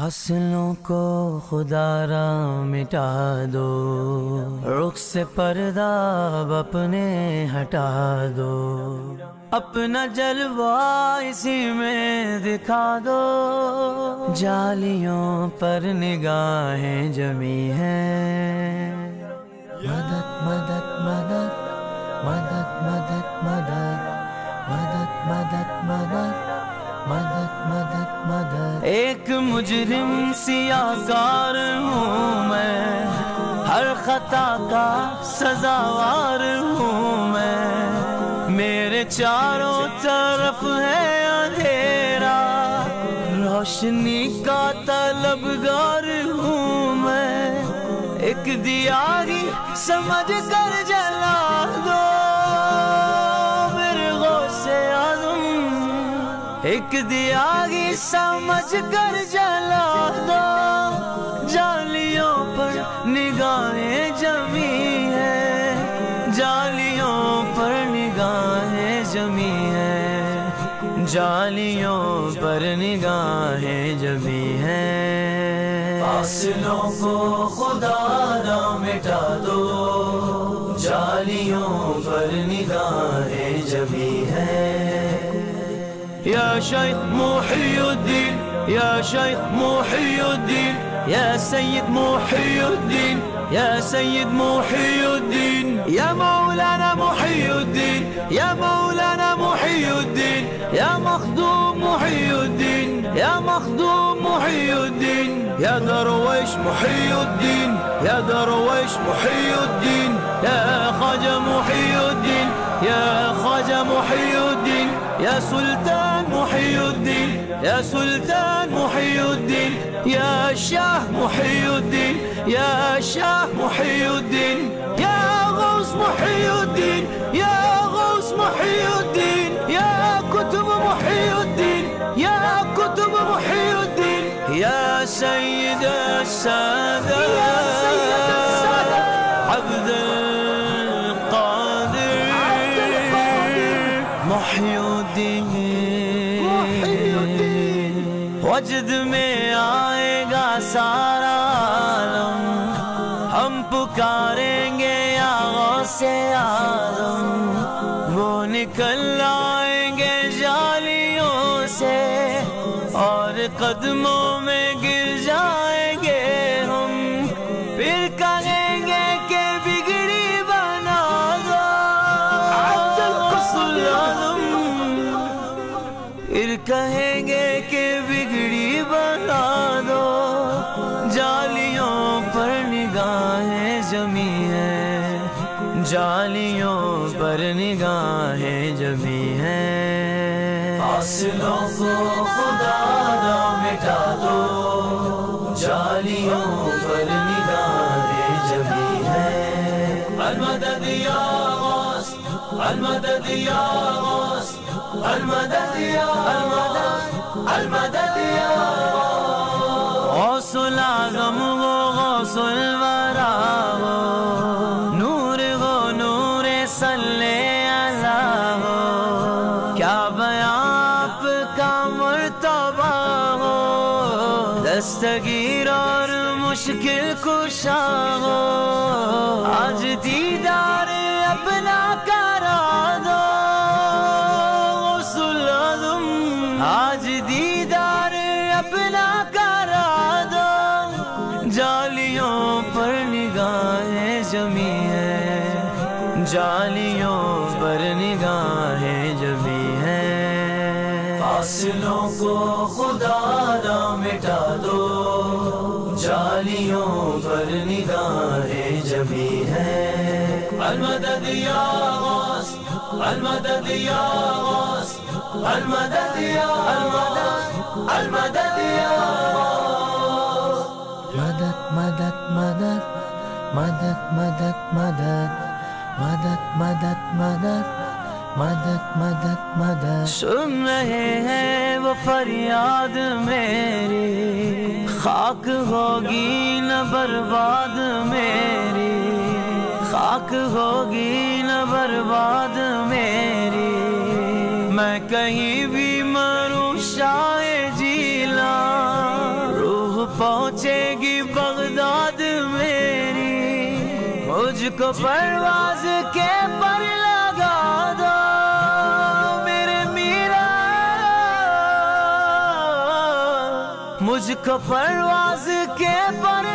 حاصلوں کو خدا را مٹا دو۔ رخ سے پردہ اب اپنے ہٹا دو۔ اپنا جلوہ اسی میں دکھا دو۔ جالیوں پر نگاہیں جمی ہیں۔ ایک مجرم سیاکار ہوں میں، ہر خطا کا سزاوار ہوں میں۔ میرے چاروں طرف ہے اندھیرا، روشنی کا طلبگار ہوں میں۔ ایک دیاری سمجھ کر جلا ایک دیاری سمجھ کر جلا دو۔ جالیوں پر نگاہیں جمی ہے جالیوں پر نگاہیں جمی ہے جالیوں پر نگاہیں جمی ہیں۔ فاصلوں کو خدا نہ مٹا دو۔ جالیوں پر نگاہیں جمی ہیں۔ يا شيخ محي الدين يا شيخ محي الدين يا سيد محي الدين يا سيد محي الدين يا مولانا محي الدين يا مولانا محي الدين يا مخدوم محي الدين يا مخدوم محي الدين يا درويش محي الدين يا درويش محي الدين يا خاجة محي الدين يا خاجة محي الدين يا سلطان محي الدين يا سلطان محي الدين يا شاه محي الدين يا شاه محي الدين يا غوث محي الدين يا غوث محي الدين يا كتب محي الدين يا كتب محي الدين يا سيد السادة. عبد وجد میں آئے گا سارا عالم۔ ہم پکاریں گے یا غوث اعظم۔ وہ نکل آئیں گے جالیوں سے اور قدموں میں گر جائیں گے ہم۔ پھر کہیں گے کہ بگڑی بنا دو پھر کہیں گے کہ نگاہیں جمی ہیں۔ فاصلوں کو خدا نہ مٹا دو۔ جالیوں پر نگاہیں جمی ہیں۔ المدد یا غوث المدد یا غوث المدد یا المدد المدد یا غوث العظم وہ غوث دیدار اپنا کرا دو غوث العظم آج دیدار اپنا کرا دو۔ جالیوں پر نگاہیں جمی ہیں جالیوں پر نگاہیں جمی ہیں فاصلوں کو خدا نہ مٹا دو۔ جالیوں پر نگاہیں جمی المدد یا غوث المدد یا غوث المدد یا المدد المدد یا مدد مدد مدد مدد مدد مدد مدد مدد مدد مدد مدد مدد سن رہے ہیں وہ فریاد میری خاک ہوگی نہ برباد میری خاک ہوگی نہ برباد میری۔ میں کہیں بھی مروں شائے جیلا روح پہنچے گی بغداد میری۔ مجھ کو پرواز کے پر لگا دو۔ میرے میرا۔ مجھ کو پرواز کے پر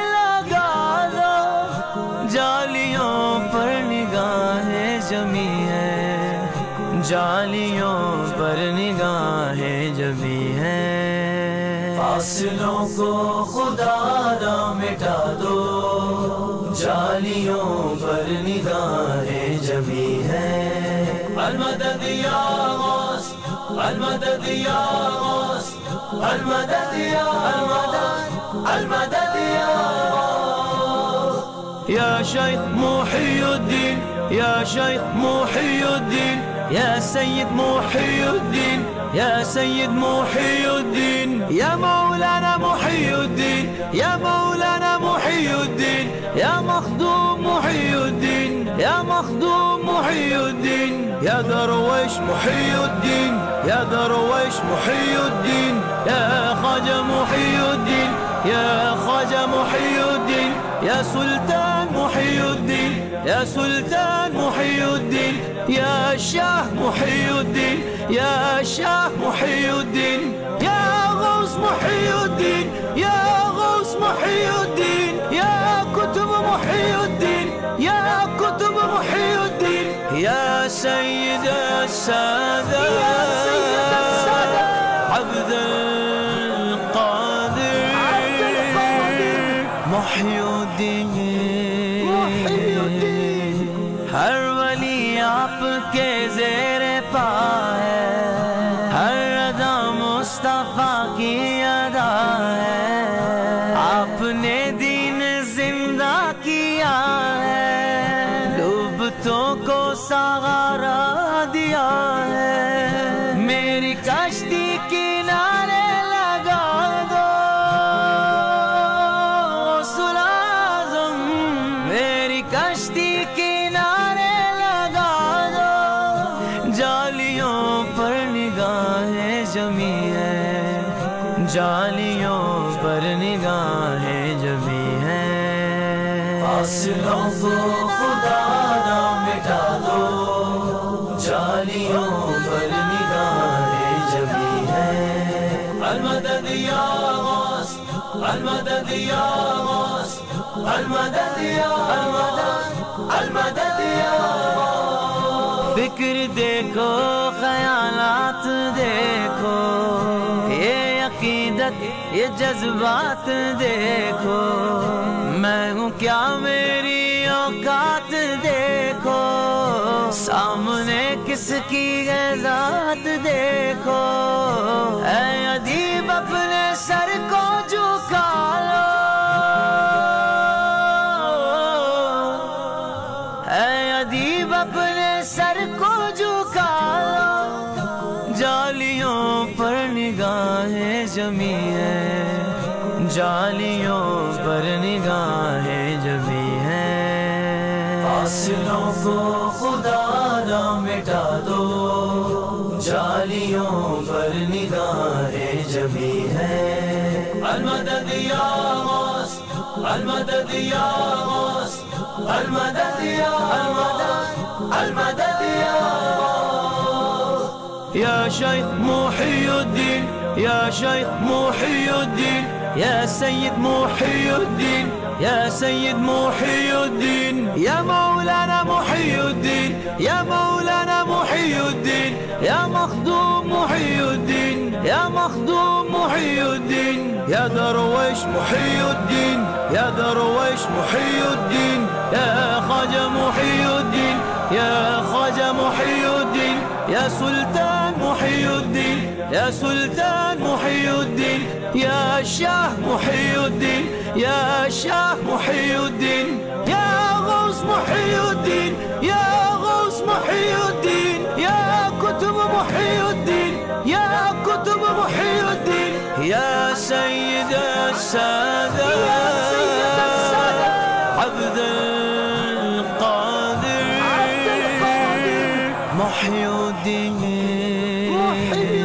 جالیوں پر نگاہیں جمی ہے فاصلوں کو خدا نہ مٹا دو۔ جالیوں پر نگاہیں جمی ہے المدد یا غوث، المدد یا غوث، المدد یا المدد المدد یا غوث۔ یا شیخ محی الدین، یا شیخ محی الدین۔ یا سید محی الدین يا سيد محي الدين يا مولانا محي الدين يا مولانا محي الدين يا مخدوم محي الدين يا مخدوم محي الدين يا درويش محي الدين يا درويش محي الدين يا خواجة محي الدين يا خواجة محي الدين يا سلطان محي الدين يا سلطان محي الدين يا شاه محي الدين. يا شاه محي الدين. يا غوث محي الدين. يا غوث محي الدين. يا كتب محي الدين. يا كتب محي الدين. يا سيد السادة نے دین زندہ کیا ہے؟ ڈوبتوں کو سہارا دیا ہے۔ میری کشتی کنارے لگا دو۔ سلازم میری کشتی کنارے خدا نہ مٹا دو جالیوں پر نگاہیں جمی ہے المدد یا غوث، المدد یا غوث۔ المدد یا المدد المدد یا غوث۔ فکر دیکھو، خیالات دیکھو۔ یہ یہ جذبات دیکھو۔ میں ہوں کیا میری اوقات دیکھو۔ سامنے کس کی ہے ذات دیکھو۔ اے ادیب، اپنے سر کو جھکا لو۔ اے ادیب، اپنے سر کو جھکا نگاہیں جمی ہے۔ جالیوں پر نگاہیں جمی ہے فاصلوں کو خدا نہ مٹا دو۔ جالیوں پر نگاہیں جمی ہے المدد یا غوث المدد یا غوث المدد یا المدد المدد یا غوث یا شیخ محی الدین یا شیخ محی الدین يا سيد محي الدين يا سيد محي الدين يا مولانا محي الدين يا مولانا محي الدين يا مخدوم محي الدين يا مخدوم محي الدين يا درويش محي الدين يا درويش محي الدين يا خواجة محي الدين يا خواجة محي الدين يا سلطان محي الدين يا سلطان محي الدين يا شاه محي الدين يا شاه محي الدين يا غوث محي الدين يا غوث محي الدين يا كتب محي الدين يا كتب محي الدين يا سيد السادة عبد القادر. محي الدين محي